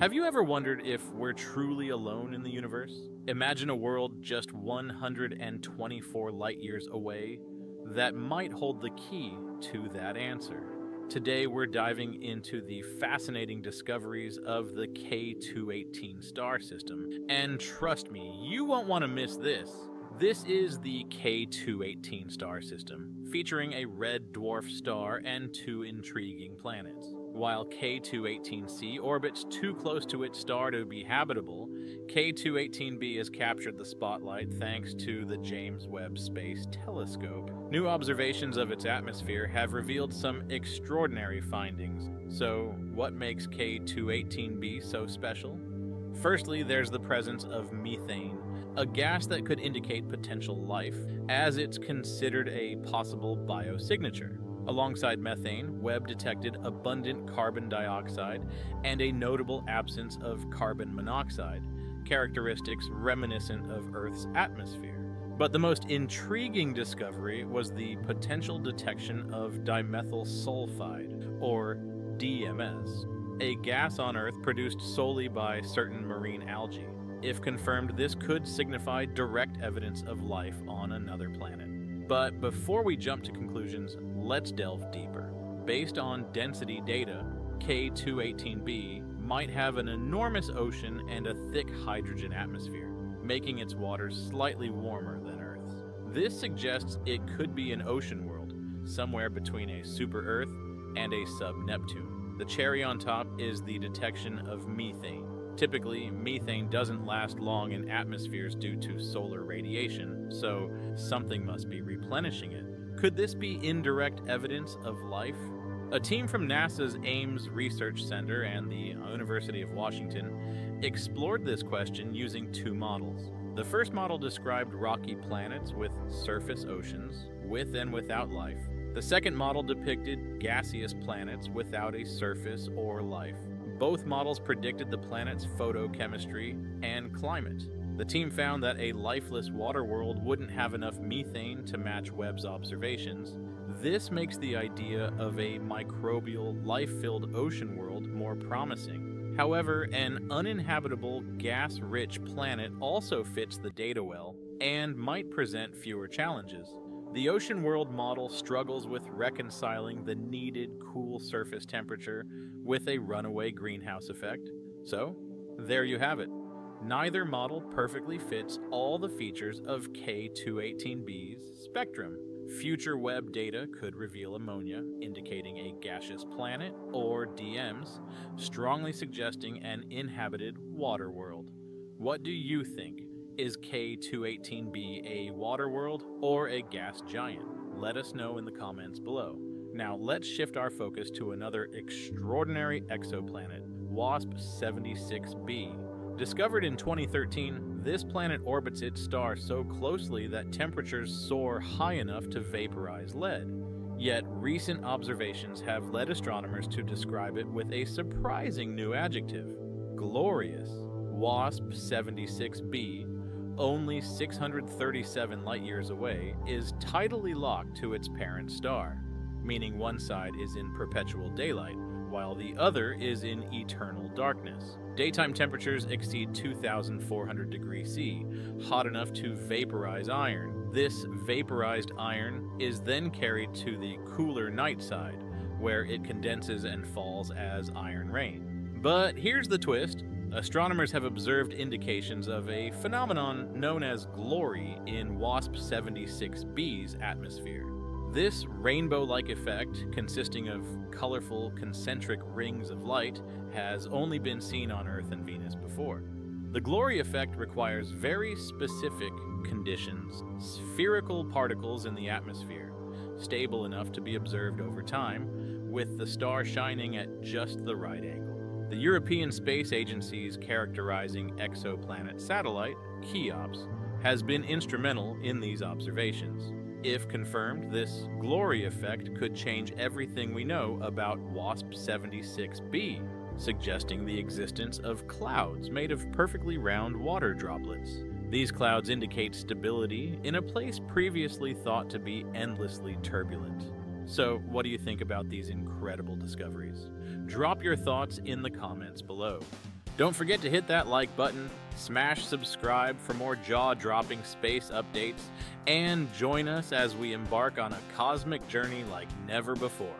Have you ever wondered if we're truly alone in the universe? Imagine a world just 124 light years away that might hold the key to that answer. Today, we're diving into the fascinating discoveries of the K2-18 star system. And trust me, you won't want to miss this. This is the K2-18 star system, featuring a red dwarf star and two intriguing planets. While K2-18c orbits too close to its star to be habitable, K2-18b has captured the spotlight thanks to the James Webb Space Telescope. New observations of its atmosphere have revealed some extraordinary findings. So, what makes K2-18b so special? Firstly, there's the presence of methane, a gas that could indicate potential life, as it's considered a possible biosignature. Alongside methane, Webb detected abundant carbon dioxide and a notable absence of carbon monoxide, characteristics reminiscent of Earth's atmosphere. But the most intriguing discovery was the potential detection of dimethyl sulfide, or DMS, a gas on Earth produced solely by certain marine algae. If confirmed, this could signify direct evidence of life on another planet. But before we jump to conclusions, let's delve deeper. Based on density data, K2-18b might have an enormous ocean and a thick hydrogen atmosphere, making its waters slightly warmer than Earth's. This suggests it could be an ocean world, somewhere between a super Earth and a sub Neptune. The cherry on top is the detection of methane. Typically, methane doesn't last long in atmospheres due to solar radiation, so something must be replenishing it. Could this be indirect evidence of life? A team from NASA's Ames Research Center and the University of Washington explored this question using two models. The first model described rocky planets with surface oceans, with and without life. The second model depicted gaseous planets without a surface or life. Both models predicted the planet's photochemistry and climate. The team found that a lifeless water world wouldn't have enough methane to match Webb's observations. This makes the idea of a microbial, life filled ocean world more promising. However, an uninhabitable, gas rich planet also fits the data well and might present fewer challenges. The ocean world model struggles with reconciling the needed cool surface temperature with a runaway greenhouse effect. So, there you have it. Neither model perfectly fits all the features of K2-18b's spectrum. Future Webb data could reveal ammonia, indicating a gaseous planet, or DMS, strongly suggesting an inhabited water world. What do you think? Is K2-18b a water world or a gas giant? Let us know in the comments below. Now, let's shift our focus to another extraordinary exoplanet, WASP 76b, Discovered in 2013, this planet orbits its star so closely that temperatures soar high enough to vaporize lead. Yet, recent observations have led astronomers to describe it with a surprising new adjective glorious. WASP 76b, only 637 light years away, is tidally locked to its parent star, meaning one side is in perpetual daylight while the other is in eternal darkness. Daytime temperatures exceed 2,400 degrees C, hot enough to vaporize iron. This vaporized iron is then carried to the cooler night side, where it condenses and falls as iron rain. But here's the twist astronomers have observed indications of a phenomenon known as glory in WASP 76b's atmosphere. This rainbow like effect, consisting of colorful concentric rings of light, has only been seen on Earth and Venus before. The glory effect requires very specific conditions spherical particles in the atmosphere, stable enough to be observed over time, with the star shining at just the right angle. The European Space Agency's characterizing exoplanet satellite, Cheops, has been instrumental in these observations. If confirmed, this glory effect could change everything we know about WASP 76b, suggesting the existence of clouds made of perfectly round water droplets. These clouds indicate stability in a place previously thought to be endlessly turbulent. So, what do you think about these incredible discoveries? Drop your thoughts in the comments below. Don't forget to hit that like button, smash subscribe for more jaw dropping space updates, and join us as we embark on a cosmic journey like never before.